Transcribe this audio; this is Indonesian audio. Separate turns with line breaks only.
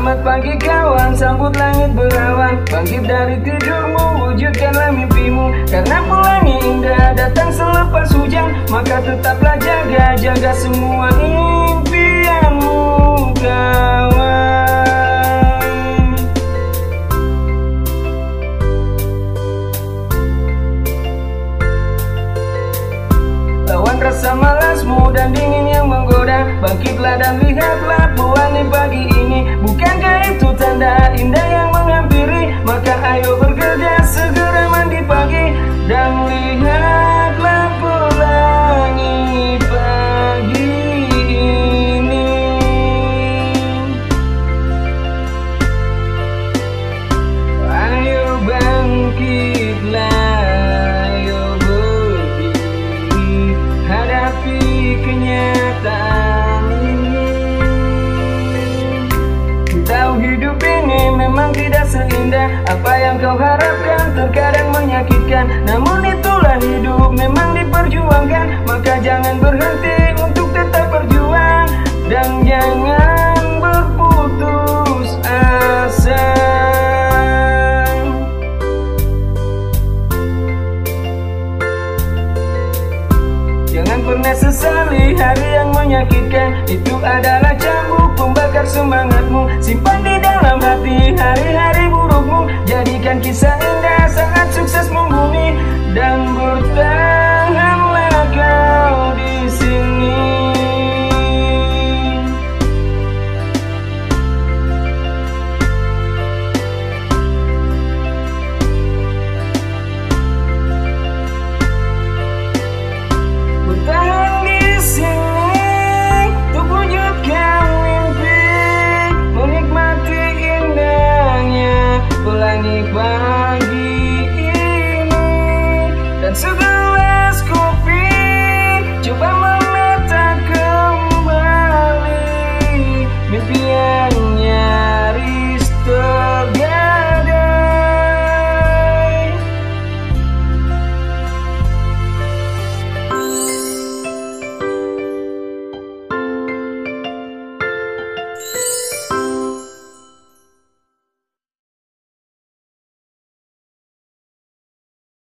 Selamat pagi kawan, sambut langit berawan. Bangkit dari tidurmu, wujudkanlah mimpimu. Karena pulang indah datang selepas hujan. Maka tetaplah jaga, jaga semua impianmu kawan. Lawan rasa malasmu dan dingin Bangkitlah dan lihatlah pelangi pagi ini. Bukankah itu tanda indah yang menghampiri? Maka ayo bekerja memang tidak seindah. Apa yang kau harapkan terkadang menyakitkan. Namun itulah hidup memang diperjuangkan. Maka jangan berhenti untuk tetap berjuang. Dan jangan berputus asa. Jangan pernah sesali hari yang menyakitkan. Itu ada